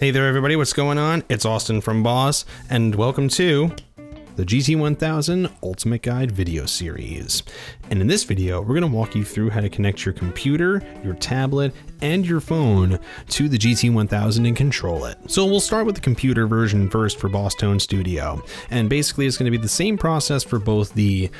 Hey there, everybody. What's going on? It's Austin from Boss, and welcome to the GT1000 Ultimate Guide video series. And in this video, we're going to walk you through how to connect your computer, your tablet, and your phone to the GT1000 and control it. So we'll start with the computer version first for Boss Tone Studio. And basically it's going to be the same process for both the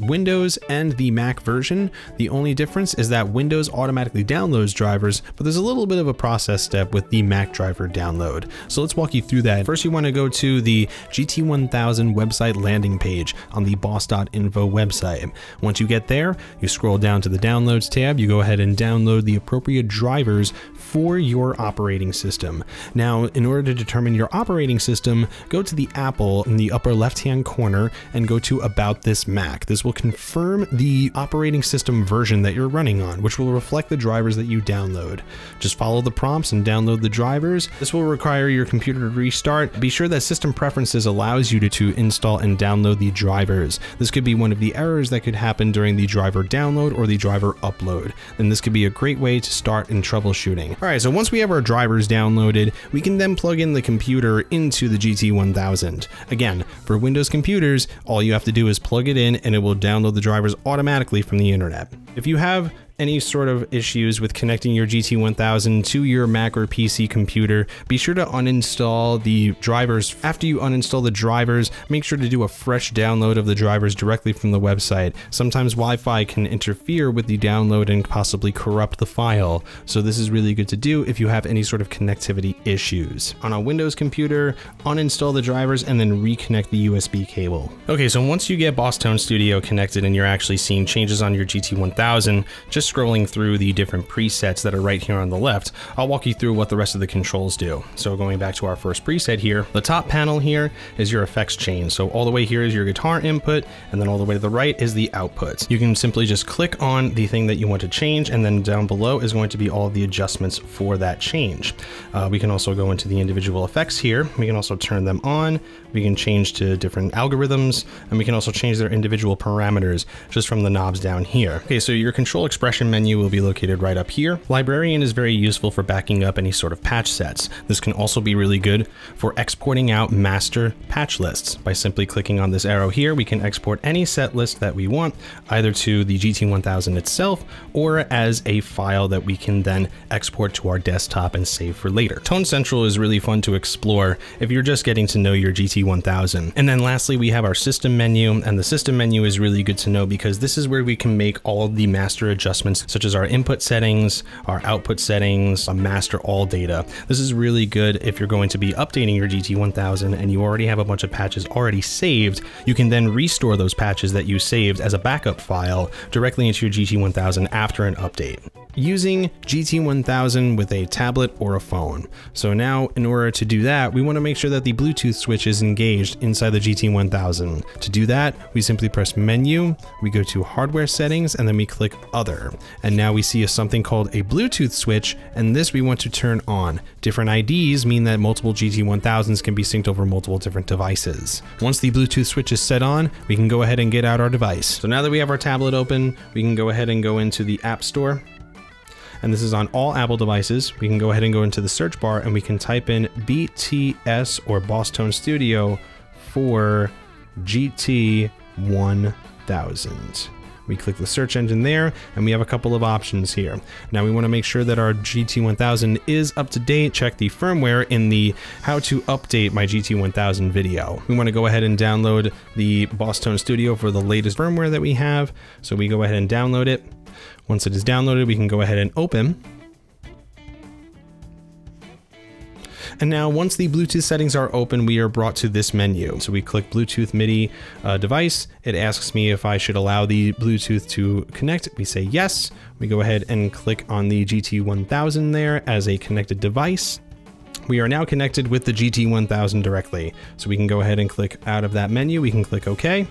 Windows and the Mac version. The only difference is that Windows automatically downloads drivers, but there's a little bit of a process step with the Mac driver download. So let's walk you through that. First, you want to go to the GT1000 website landing page on the boss.info website. Once you get there, you scroll down to the downloads tab, you go ahead and download the appropriate drivers for your operating system. Now, in order to determine your operating system, go to the Apple in the upper left-hand corner and go to About This Mac. This will confirm the operating system version that you're running on, which will reflect the drivers that you download. Just follow the prompts and download the drivers. This will require your computer to restart. Be sure that System Preferences allows you to, to install and download the drivers. This could be one of the errors that could happen during the driver download or the driver upload. And this could be a great way to start in troubleshooting. All right, so once we have our drivers downloaded, we can then plug in the computer into the GT1000. Again, for Windows computers, all you have to do is plug it in and it will download the drivers automatically from the internet. If you have any sort of issues with connecting your GT1000 to your Mac or PC computer, be sure to uninstall the drivers. After you uninstall the drivers, make sure to do a fresh download of the drivers directly from the website. Sometimes Wi-Fi can interfere with the download and possibly corrupt the file, so this is really good to do if you have any sort of connectivity issues. On a Windows computer, uninstall the drivers and then reconnect the USB cable. Okay, so once you get Boss Tone Studio connected and you're actually seeing changes on your GT1000, just scrolling through the different presets that are right here on the left, I'll walk you through what the rest of the controls do. So going back to our first preset here, the top panel here is your effects chain. So all the way here is your guitar input, and then all the way to the right is the outputs. You can simply just click on the thing that you want to change, and then down below is going to be all the adjustments for that change. Uh, we can also go into the individual effects here. We can also turn them on. We can change to different algorithms, and we can also change their individual parameters just from the knobs down here. Okay, so your control expression menu will be located right up here. Librarian is very useful for backing up any sort of patch sets. This can also be really good for exporting out master patch lists. By simply clicking on this arrow here, we can export any set list that we want, either to the GT1000 itself or as a file that we can then export to our desktop and save for later. Tone Central is really fun to explore if you're just getting to know your GT1000. And then lastly, we have our system menu, and the system menu is really good to know because this is where we can make all the master adjustments such as our input settings, our output settings, a master all data. This is really good if you're going to be updating your GT1000 and you already have a bunch of patches already saved. You can then restore those patches that you saved as a backup file directly into your GT1000 after an update using GT1000 with a tablet or a phone. So now in order to do that, we want to make sure that the Bluetooth switch is engaged inside the GT1000. To do that, we simply press menu, we go to hardware settings, and then we click other. And now we see a something called a Bluetooth switch, and this we want to turn on. Different IDs mean that multiple GT1000s can be synced over multiple different devices. Once the Bluetooth switch is set on, we can go ahead and get out our device. So now that we have our tablet open, we can go ahead and go into the App Store and this is on all Apple devices. We can go ahead and go into the search bar and we can type in BTS or Boss Tone Studio for GT 1000. We click the search engine there and we have a couple of options here. Now we want to make sure that our GT1000 is up to date. Check the firmware in the how to update my GT1000 video. We want to go ahead and download the Boss Tone Studio for the latest firmware that we have. So we go ahead and download it. Once it is downloaded, we can go ahead and open. And now once the Bluetooth settings are open, we are brought to this menu. So we click Bluetooth MIDI uh, device. It asks me if I should allow the Bluetooth to connect. We say yes. We go ahead and click on the GT1000 there as a connected device. We are now connected with the GT1000 directly. So we can go ahead and click out of that menu. We can click OK.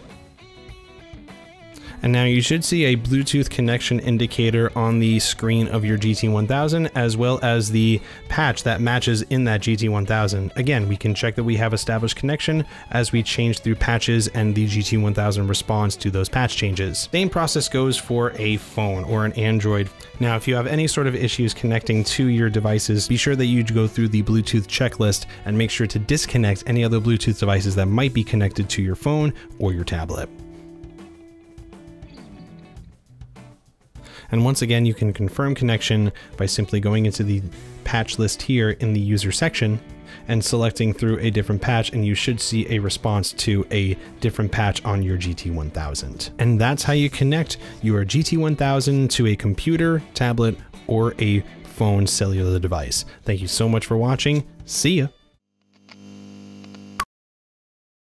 And now you should see a Bluetooth connection indicator on the screen of your GT1000 as well as the patch that matches in that GT1000. Again, we can check that we have established connection as we change through patches and the GT1000 responds to those patch changes. Same process goes for a phone or an Android. Now, if you have any sort of issues connecting to your devices, be sure that you go through the Bluetooth checklist and make sure to disconnect any other Bluetooth devices that might be connected to your phone or your tablet. And once again, you can confirm connection by simply going into the patch list here in the user section and selecting through a different patch and you should see a response to a different patch on your GT1000. And that's how you connect your GT1000 to a computer, tablet, or a phone cellular device. Thank you so much for watching. See ya.